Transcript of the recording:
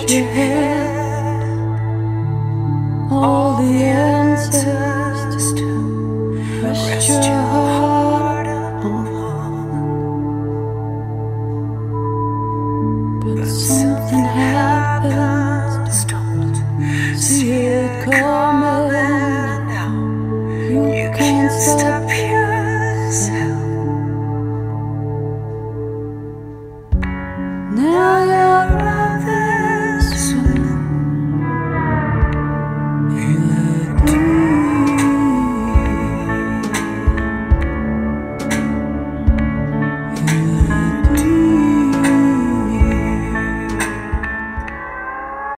hold your hand. All the answers to rest your heart upon. But something happened. Don't see it coming. You can't stop yourself. Now.